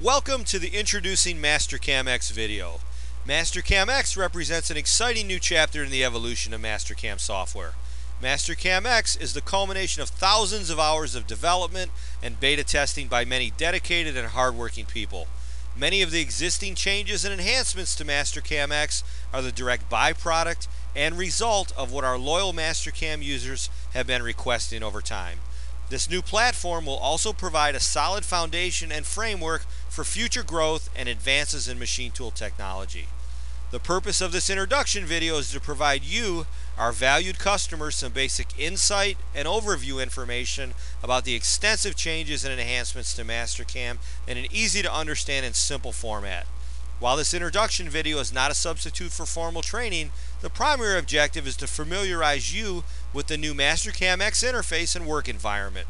Welcome to the Introducing Mastercam X video. Mastercam X represents an exciting new chapter in the evolution of Mastercam software. Mastercam X is the culmination of thousands of hours of development and beta testing by many dedicated and hardworking people. Many of the existing changes and enhancements to Mastercam X are the direct byproduct and result of what our loyal Mastercam users have been requesting over time. This new platform will also provide a solid foundation and framework for future growth and advances in machine tool technology. The purpose of this introduction video is to provide you, our valued customers, some basic insight and overview information about the extensive changes and enhancements to Mastercam in an easy to understand and simple format. While this introduction video is not a substitute for formal training, the primary objective is to familiarize you with the new Mastercam X interface and work environment.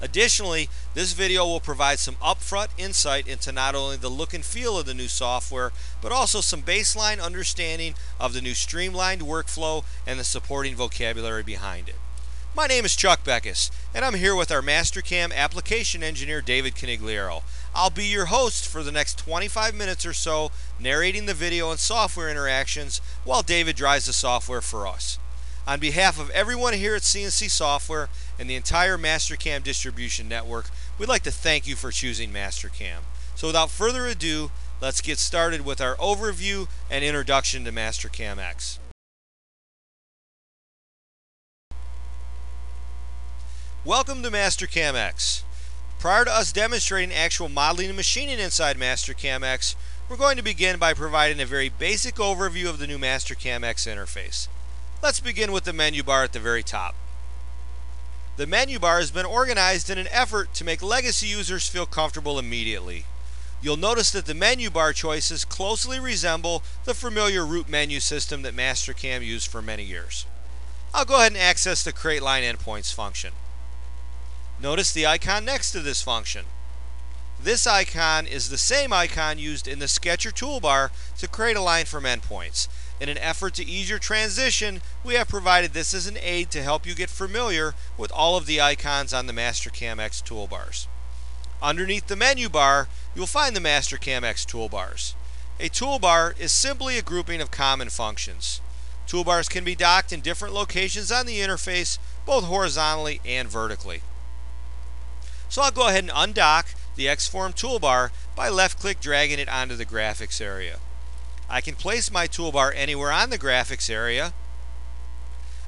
Additionally, this video will provide some upfront insight into not only the look and feel of the new software, but also some baseline understanding of the new streamlined workflow and the supporting vocabulary behind it. My name is Chuck Beckus, and I'm here with our Mastercam application engineer David Canigliaro. I'll be your host for the next 25 minutes or so, narrating the video and software interactions while David drives the software for us. On behalf of everyone here at CNC Software and the entire Mastercam distribution network, we'd like to thank you for choosing Mastercam. So without further ado, let's get started with our overview and introduction to Mastercam X. Welcome to Mastercam X. Prior to us demonstrating actual modeling and machining inside Mastercam X, we're going to begin by providing a very basic overview of the new Mastercam X interface. Let's begin with the menu bar at the very top. The menu bar has been organized in an effort to make legacy users feel comfortable immediately. You'll notice that the menu bar choices closely resemble the familiar root menu system that Mastercam used for many years. I'll go ahead and access the Create Line Endpoints function. Notice the icon next to this function. This icon is the same icon used in the Sketcher toolbar to create a line from endpoints. In an effort to ease your transition, we have provided this as an aid to help you get familiar with all of the icons on the Mastercam X toolbars. Underneath the menu bar, you'll find the Mastercam X toolbars. A toolbar is simply a grouping of common functions. Toolbars can be docked in different locations on the interface, both horizontally and vertically. So I'll go ahead and undock the Xform toolbar by left click dragging it onto the graphics area. I can place my toolbar anywhere on the graphics area.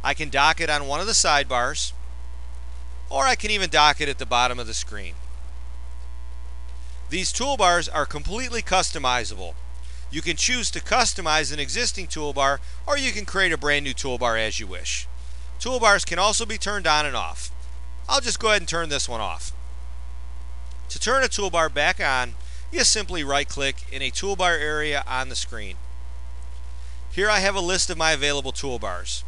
I can dock it on one of the sidebars or I can even dock it at the bottom of the screen. These toolbars are completely customizable. You can choose to customize an existing toolbar or you can create a brand new toolbar as you wish. Toolbars can also be turned on and off. I'll just go ahead and turn this one off. To turn a toolbar back on, you simply right click in a toolbar area on the screen. Here I have a list of my available toolbars.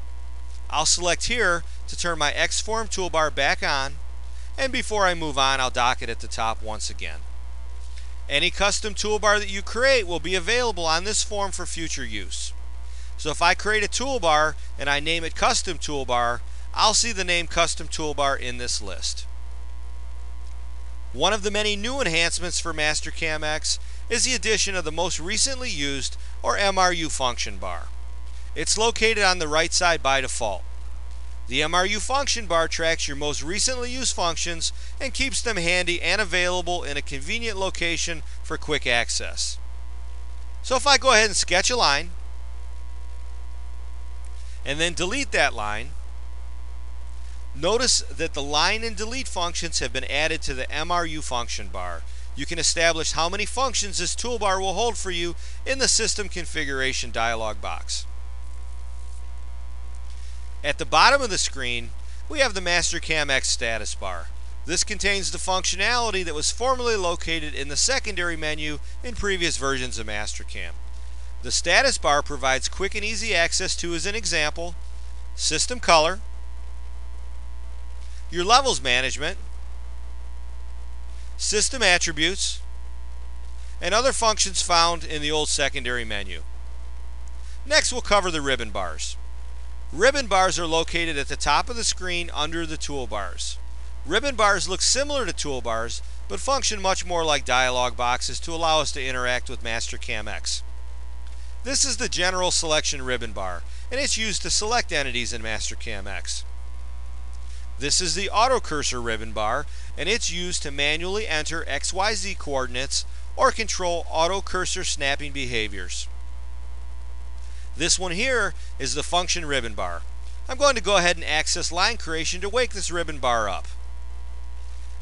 I'll select here to turn my Xform toolbar back on and before I move on I'll dock it at the top once again. Any custom toolbar that you create will be available on this form for future use. So if I create a toolbar and I name it custom toolbar, I'll see the name custom toolbar in this list. One of the many new enhancements for Mastercam X is the addition of the most recently used or MRU function bar. It's located on the right side by default. The MRU function bar tracks your most recently used functions and keeps them handy and available in a convenient location for quick access. So if I go ahead and sketch a line and then delete that line, Notice that the line and delete functions have been added to the MRU function bar. You can establish how many functions this toolbar will hold for you in the system configuration dialog box. At the bottom of the screen, we have the Mastercam X status bar. This contains the functionality that was formerly located in the secondary menu in previous versions of Mastercam. The status bar provides quick and easy access to, as an example, system color, your levels management, system attributes, and other functions found in the old secondary menu. Next we'll cover the ribbon bars. Ribbon bars are located at the top of the screen under the toolbars. Ribbon bars look similar to toolbars, but function much more like dialog boxes to allow us to interact with Mastercam X. This is the General Selection ribbon bar, and it's used to select entities in Mastercam X. This is the Auto Cursor ribbon bar, and it's used to manually enter XYZ coordinates or control auto cursor snapping behaviors. This one here is the function ribbon bar. I'm going to go ahead and access line creation to wake this ribbon bar up.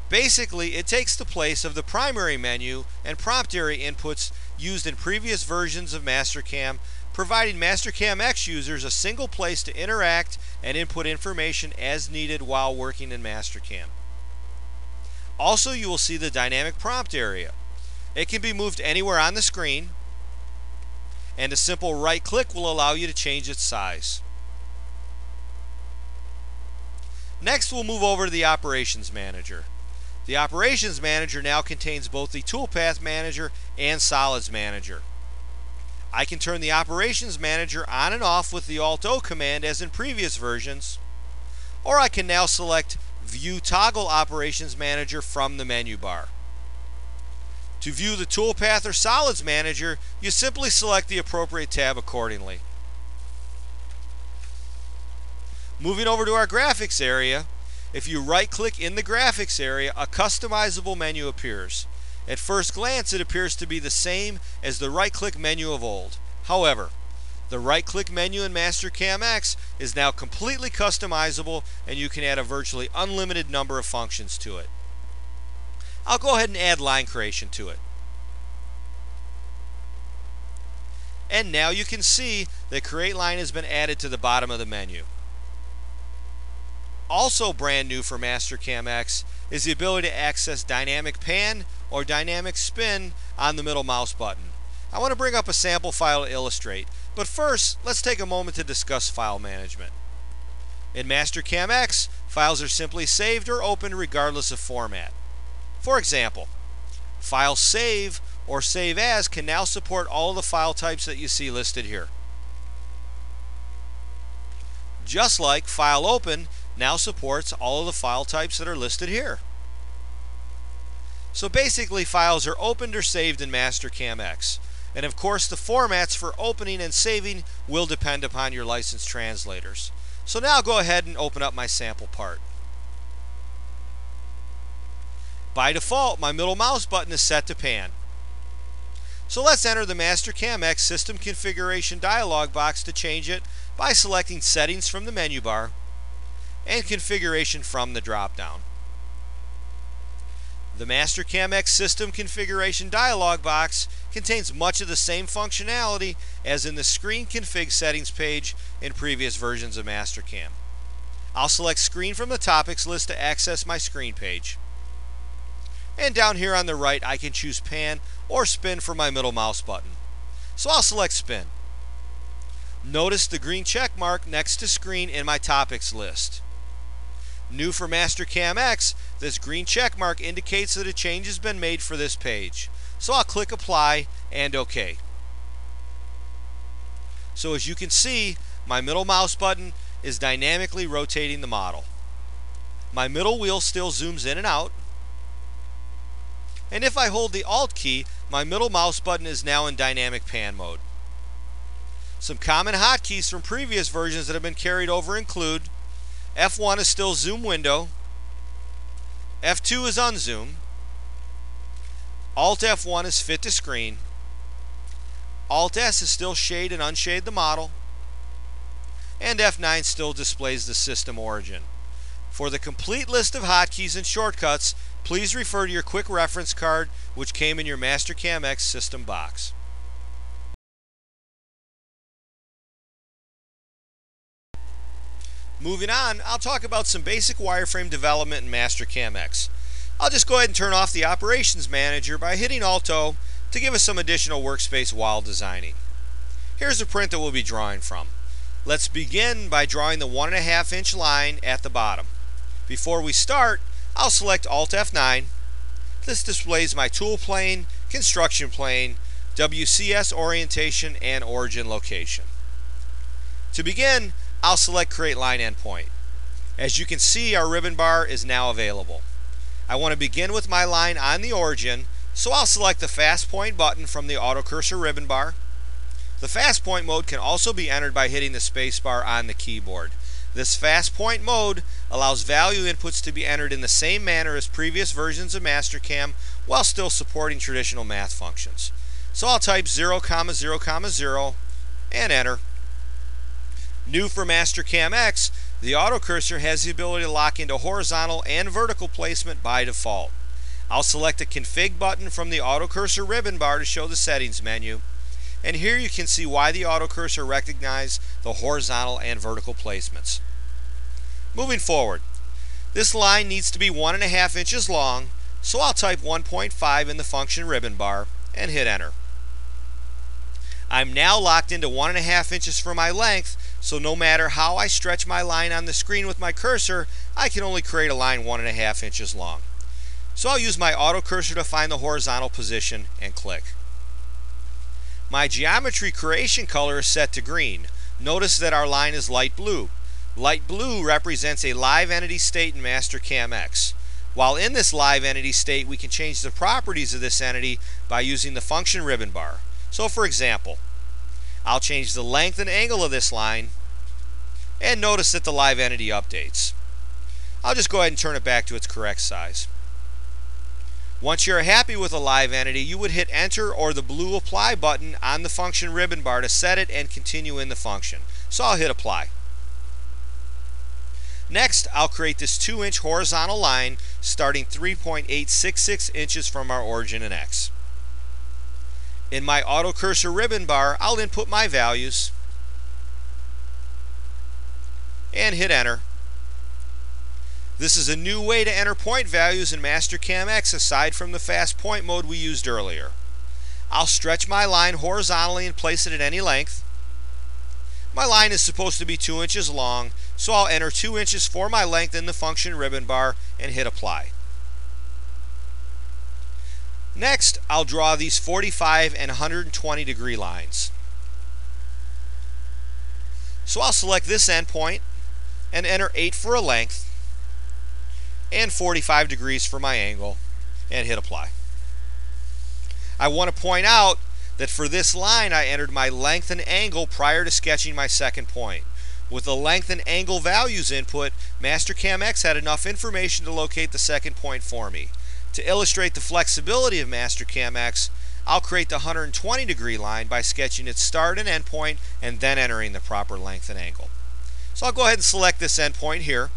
Basically, it takes the place of the primary menu and prompt area inputs used in previous versions of Mastercam, providing Mastercam X users a single place to interact and input information as needed while working in Mastercam. Also, you will see the dynamic prompt area. It can be moved anywhere on the screen, and a simple right click will allow you to change its size. Next, we'll move over to the Operations Manager. The Operations Manager now contains both the Toolpath Manager and Solids Manager. I can turn the Operations Manager on and off with the Alt-O command as in previous versions, or I can now select View Toggle Operations Manager from the menu bar. To view the Toolpath or Solids Manager, you simply select the appropriate tab accordingly. Moving over to our graphics area, if you right click in the graphics area, a customizable menu appears. At first glance, it appears to be the same as the right click menu of old. However, the right click menu in Mastercam X is now completely customizable and you can add a virtually unlimited number of functions to it. I'll go ahead and add line creation to it. And now you can see that create line has been added to the bottom of the menu. Also brand new for Mastercam X is the ability to access dynamic pan or dynamic spin on the middle mouse button. I want to bring up a sample file to illustrate, but first let's take a moment to discuss file management. In Mastercam X, files are simply saved or opened regardless of format. For example, File Save or Save As can now support all the file types that you see listed here. Just like File Open now supports all of the file types that are listed here. So basically files are opened or saved in Mastercam X. And of course the formats for opening and saving will depend upon your licensed translators. So now go ahead and open up my sample part. By default, my middle mouse button is set to pan. So let's enter the Mastercam X system configuration dialog box to change it by selecting settings from the menu bar and configuration from the drop-down. The Mastercam X system configuration dialog box contains much of the same functionality as in the screen config settings page in previous versions of Mastercam. I'll select screen from the topics list to access my screen page. And down here on the right I can choose pan or spin for my middle mouse button. So I'll select spin. Notice the green check mark next to screen in my topics list. New for Mastercam X, this green check mark indicates that a change has been made for this page. So I'll click apply and OK. So as you can see, my middle mouse button is dynamically rotating the model. My middle wheel still zooms in and out. And if I hold the Alt key, my middle mouse button is now in dynamic pan mode. Some common hotkeys from previous versions that have been carried over include F1 is still zoom window. F2 is unzoom. Alt F1 is fit to screen. Alt S is still shade and unshade the model. And F9 still displays the system origin. For the complete list of hotkeys and shortcuts, please refer to your quick reference card which came in your Mastercam X system box. Moving on, I'll talk about some basic wireframe development in Mastercam X. I'll just go ahead and turn off the Operations Manager by hitting Alt-O to give us some additional workspace while designing. Here's the print that we'll be drawing from. Let's begin by drawing the 1.5 inch line at the bottom. Before we start, I'll select Alt F9. This displays my tool plane, construction plane, WCS orientation, and origin location. To begin, I'll select Create Line Endpoint. As you can see, our ribbon bar is now available. I want to begin with my line on the origin, so I'll select the fast point button from the auto cursor ribbon bar. The fast point mode can also be entered by hitting the spacebar on the keyboard. This fast point mode allows value inputs to be entered in the same manner as previous versions of Mastercam while still supporting traditional math functions. So I'll type 0, 0, 0 and enter. New for Mastercam X, the auto cursor has the ability to lock into horizontal and vertical placement by default. I'll select the config button from the auto cursor ribbon bar to show the settings menu. And here you can see why the auto cursor recognizes the horizontal and vertical placements. Moving forward, this line needs to be one and a half inches long, so I'll type 1.5 in the function ribbon bar and hit enter. I'm now locked into one and a half inches for my length, so no matter how I stretch my line on the screen with my cursor, I can only create a line one and a half inches long. So I'll use my auto cursor to find the horizontal position and click. My geometry creation color is set to green. Notice that our line is light blue. Light blue represents a live entity state in Mastercam X. While in this live entity state, we can change the properties of this entity by using the function ribbon bar. So for example, I'll change the length and angle of this line and notice that the live entity updates. I'll just go ahead and turn it back to its correct size. Once you're happy with a live entity, you would hit enter or the blue apply button on the function ribbon bar to set it and continue in the function. So I'll hit apply. Next, I'll create this 2 inch horizontal line starting 3.866 inches from our origin in X. In my auto cursor ribbon bar, I'll input my values and hit enter. This is a new way to enter point values in Mastercam X aside from the fast point mode we used earlier. I'll stretch my line horizontally and place it at any length. My line is supposed to be 2 inches long, so I'll enter 2 inches for my length in the function ribbon bar and hit apply. Next, I'll draw these 45 and 120 degree lines. So I'll select this endpoint and enter 8 for a length and 45 degrees for my angle and hit apply. I want to point out that for this line I entered my length and angle prior to sketching my second point. With the length and angle values input, Mastercam X had enough information to locate the second point for me. To illustrate the flexibility of Mastercam X, I'll create the 120 degree line by sketching its start and end point and then entering the proper length and angle. So I'll go ahead and select this endpoint here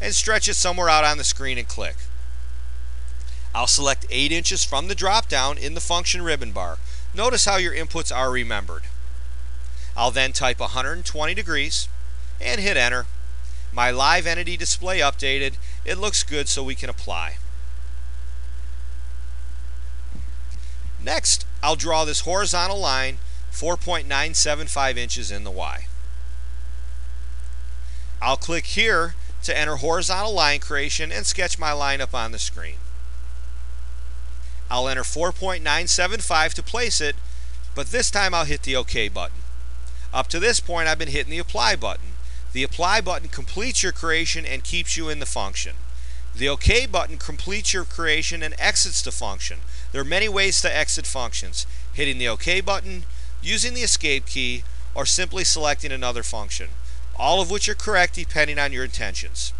and stretch it somewhere out on the screen and click. I'll select 8 inches from the drop down in the function ribbon bar. Notice how your inputs are remembered. I'll then type 120 degrees and hit enter. My live entity display updated. It looks good so we can apply. Next, I'll draw this horizontal line 4.975 inches in the Y. I'll click here to enter horizontal line creation and sketch my line up on the screen. I'll enter 4.975 to place it, but this time I'll hit the OK button. Up to this point I've been hitting the apply button. The apply button completes your creation and keeps you in the function. The OK button completes your creation and exits the function. There are many ways to exit functions. Hitting the OK button, using the escape key, or simply selecting another function all of which are correct depending on your intentions.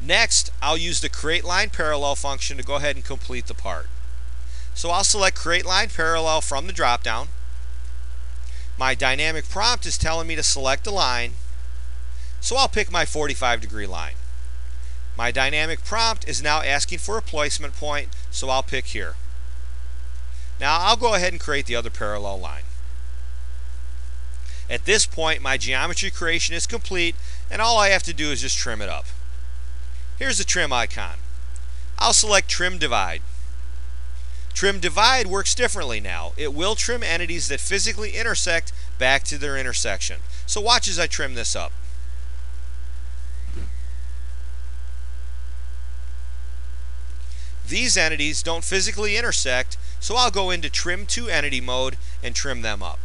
Next, I'll use the create line parallel function to go ahead and complete the part. So I'll select create line parallel from the dropdown. My dynamic prompt is telling me to select a line, so I'll pick my 45 degree line. My dynamic prompt is now asking for a placement point, so I'll pick here. Now I'll go ahead and create the other parallel line. At this point, my geometry creation is complete, and all I have to do is just trim it up. Here's the trim icon. I'll select Trim Divide. Trim Divide works differently now. It will trim entities that physically intersect back to their intersection. So watch as I trim this up. These entities don't physically intersect, so I'll go into Trim to Entity mode and trim them up.